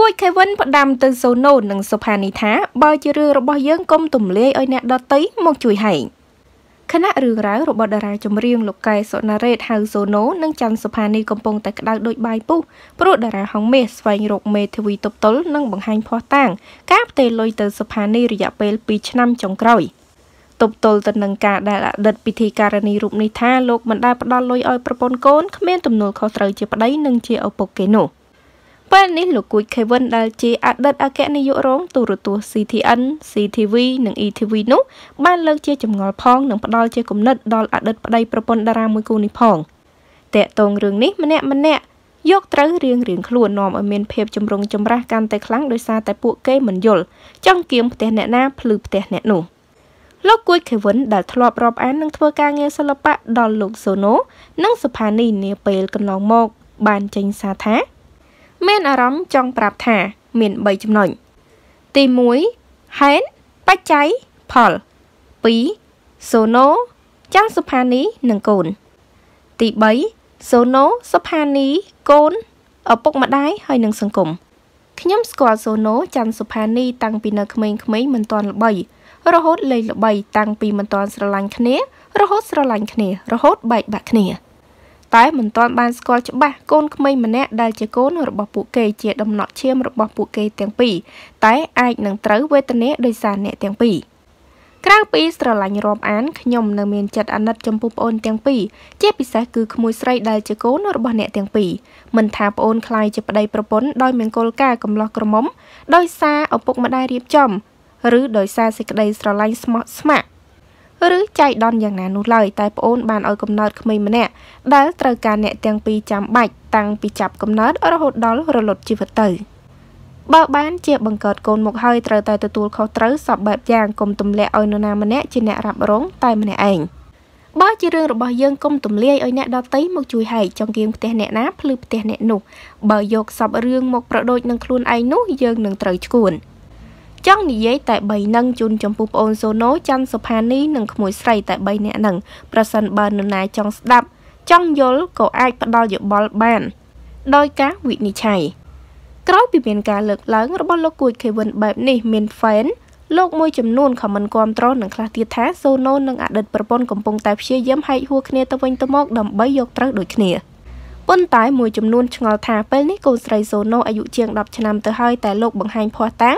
គួចខេវិនផ្ដាំទៅសូណូនិងសុផានីថាបើជារឿងរបស់យើងកុំទម្លាយឲ្យអ្នកដតីមកជួយហែងខណៈរឿងរ៉ាវរបស់តារាចម្រៀងលោកកែសុណារ៉េតហៅសូណូនិងច័ន្ទសុផានីកំពុងតែក្តៅដូចបាយពុះព្រោះតារាហងមាសស្វែងរកមេធាវីតុបតុលនិងបង្ហាញភ័ស្តុតាង ការផ្ទេរលុយទៅសុផានីរយៈពេល2ឆ្នាំចុងក្រោយទប់ទល់ទៅនឹងការដែលអតីតពិធីការនីរូបនេះថាលោកមិនដែលផ្ដល់លុយឲ្យប្រពន្ធកូនគ្មានទំនួលខុសត្រូវជាប្តីនិងជាឪពុកគេនោះ ពេលនេះលោកគួចខេវិនដែលជាអតីតអគ្គនាយករងទូរទស្សន៍ CTN, CTV និង ETV នោះបានលើកជាចម្ងល់ផងនិងផ្ដល់ជាគំនិតដល់អតីតប្តីប្រពន្ធតារាមួយគូនេះផងតកតងរឿងនេះម្នាក់ម្នាក់យកត្រូវរៀងរៀងខ្លួននាំឲ្យមានភាពចម្រុងចម្រាស់កាន់តែខ្លាំងដោយសារតែពួកគេមិនយល់ចង់គៀងផ្ទះអ្នកណាភ្លឺផ្ទះអ្នកនោះលោកគួយខេវិនដែលធ្លាប់រាប់អាននឹងធ្វើការងារសិល្បៈដល់លោកសូណូនិងសុផានីនាពេលកន្លងមក បានចេញសារថា មានអារម្មណ៍ចង់ប្រាប់ថា មាន3ចំណុចទី1ហេតុបច្ច័យផល2សូណូចាំងសុផានីនិងកូន ទី3សូណូសុផានីកូនឪពុកម្ដាយហើយនិងសង្គមខ្ញុំស្គាល់សូណូច័ន្ទសុផានីតាំងពីនៅក្មេងៗមិនទាន់ល្បី រហូតលេងល្បី តាំងពីមិនទាន់ស្រឡាញ់គ្នា រហូតស្រឡាញ់គ្នា រហូតបែកបាក់គ្នា តែមិនទាន់បានស្គាល់ច្បាស់កូនក្មេងម្នាក់ដែលជាកូនរបស់ពួកគេជាដំណក់ឈាមរបស់ពួកគេទាំងពីរតែអាចនឹងត្រូវវេទនាដោយសារអ្នកទាំងពីរក្រៅពីស្រឡាញ់រាប់អានខ្ញុំនៅមានចិត្តអាណិតចំពោះប្អូនទាំងពីរជាពិសេសគឺក្មួយស្រីដែលជាកូនរបស់អ្នកទាំងពីរមិនថាប្អូនខ្លាយជាប្តីប្រពន្ធដោយមង្គលការកំឡោះក្រមុំដោយសារឪពុកម្ដាយរៀបចំ ឬដោយសារសេចក្តីស្រឡាញ់ស្មោះស្ម័គ្រ ឬចៃដន្យយ៉ាងណានោះឡើយតែប្អូនបានឲ្យកំណើតក្មេងម្នាក់ដែលត្រូវការអ្នកទាំងពីរចាំបាច់តាំងពីចាប់កំណើតរហូតដល់រលត់ជីវិតទៅបើបានជាបង្កើតកូនមកហើយត្រូវតែទទួលខុសត្រូវសពបែបយ៉ាងកុំទម្លាក់ឲ្យនរណាម្នាក់ជាអ្នករ៉ាប់រងតែម្នាក់ឯងបើជារឿងរបស់យើងកុំទម្លាយឲ្យអ្នកដតីមកជួយហែកចង់គៀងផ្ទះអ្នកណាភ្លឺផ្ទះអ្នកនោះបើយកសពរឿងមកប្រដូចនឹងខ្លួនឯងនោះយើងនឹងត្រូវឈួន។ ចង់និយាយតែ3នឹងជូនចំពោះប្អូនសូណូច័ន្ទសុផានីនិងក្មួយស្រីតែ3នាក់នឹងប្រសិនបើនរណាចង់ស្ដាប់ ចង់យល់ក៏អាចផ្ដល់យោបល់បាន ដោយការវិនិច្ឆ័យក្រោយពីមានការលើកឡើងរបស់លោកគួចខេវិនបែបនេះមាន fan លោកមួយចំនួនខមមិនគ្រប់ត្រនឹងខ្លះទៀតថាសូណូនិងអតីតប្រពន្ធកំពុងតែព្យាយាមហែកហួរគ្នាទៅវិញទៅមកដើម្បីយកត្រូវដូចគ្នាប៉ុន្តែមួយចំនួនឆ្ងល់ថាពេលនេះកូនស្រីសូណូអាយុជាង10ឆ្នាំទៅហើយតែលោកបង្ហាញភ័ស្តុតាង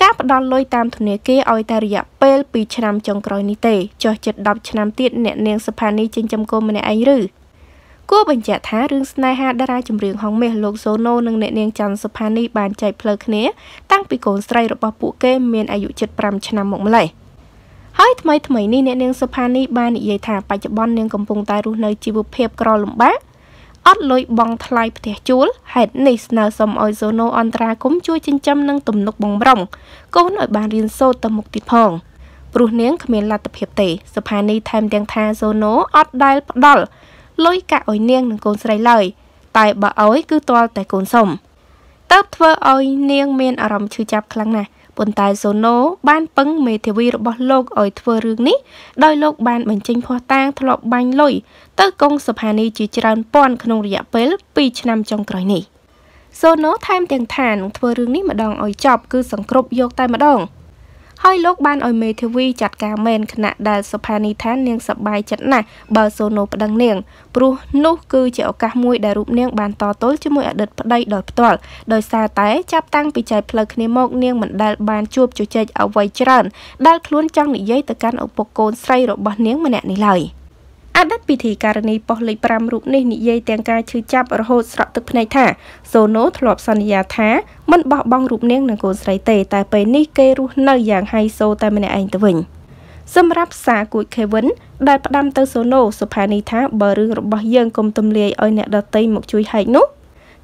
ការផ្ដល់លុយតាមធនាគារឲ្យតែរយៈពេល2ឆ្នាំចុងក្រោយនេះទេចុះជិត10ឆ្នាំទៀតអ្នកនាងសុផានីចិញ្ចឹមកូនម្នាក់ឯងឬគួរបញ្ជាក់ថារឿងស្នេហាតារាចម្រៀងហងមាសលោកសូណូនិងអ្នកនាងច័ន្ទសុផានីបានចែកផ្លូវគ្នា តាំងពីកូនស្រីរបស់ពួកគេមានអាយុជិត5ឆ្នាំមកម្លេះហើយថ្មីថ្មីនេះអ្នកនាងសុផានីបាននិយាយថាបច្ចុប្បន្ននាងកំពុងតែរស់នៅជីវភាពក្រលំបាក អត់លុយបង់ថ្លៃផ្ទះជួលហេតុនេះស្នើសុំឲ្យសូណូអន្តរាគមជួយចិញ្ចឹមនិងទំនុកបំរុងកូនឲ្យបានរៀនសូត្រទៅមុខទៀតផងព្រោះនាងគ្មានលទ្ធភាពទេសុផានីថែមទាំងថាសូណូអត់ដែលផ្ដល់លុយកាក់ឲ្យនាងនិងកូនស្រីឡើយតែបើឲ្យគឺទាល់តែកូនសុំតើបធ្វើឲ្យនាងមានអារម្មណ៍ឈឺចាប់ខ្លាំងណាស់ ប៉ុន្តែសូណូបានពឹងមេធាវីរបស់លោកឲ្យធ្វើរឿងនេះដោយលោកបានបញ្ចេញភ័ស្តុតាងធ្លាប់បាញ់លុយទៅកងសុផានីជាច្រើនពាន់ក្នុងរយៈពេល2ឆ្នាំចុងក្រោយនេះសូណូថែមទាំងថានឹងធ្វើរឿងនេះម្ដងឲ្យចប់គឺសង្គ្រប់យកតែម្ដង ហើយលោកបានឲ្យមេធាវីចាត់ការមែនខណៈដែលសុផានីថានាងសប្បាយចិត្តណាស់បើសូណូប្តឹងនាងព្រោះនោះគឺជាឱកាសមួយដែលរូបនាងបានតទល់ជាមួយអតីតប្តីដោយផ្ទាល់ដោយសារតែចាប់តាំងពីចែកផ្លូវគ្នាមកនាងមិនដែលបានជួបជជែកអ្វីច្រើនដែលខ្លួនចង់និយាយទៅកាន់ឪពុកកូនស្រីរបស់នាងម្នាក់នេះឡើយ។ អតីតពិធីការនីប៉ុស្តិ៍លេខ5រូបនេះនិយាយទាំងការឈឺចាប់រហូតស្រក់ទឹកភ្នែកថាសូណូធ្លាប់សន្យាថាមិនបោះបង់រូបនាងនិងកូនស្រីទេ តែពេលនេះគេរស់នៅយ៉ាងហៃសូតែម្នាក់ឯងទៅវិញសម្រាប់សារគួចខេវិនដែលផ្ដាំទៅសូណូសុផានីថាបើរឿងរបស់យើងកុំទម្លាយឲ្យអ្នកដតីមកជួយហែកនោះ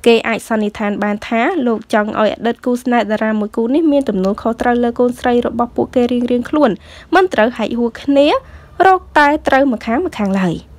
គេអាចសន្និដ្ឋានបានថាលោកចង់ឲ្យអតីតគូស្នេហ៍តារាមួយគូនេះមានទំនួលខុសត្រូវលើកូនស្រីរបស់ពួកគេរៀងៗខ្លួនមិនត្រូវហែកហួរគ្នា រកតែត្រូវម្ខាងម្ខាងឡើយ។